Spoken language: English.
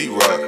beat right.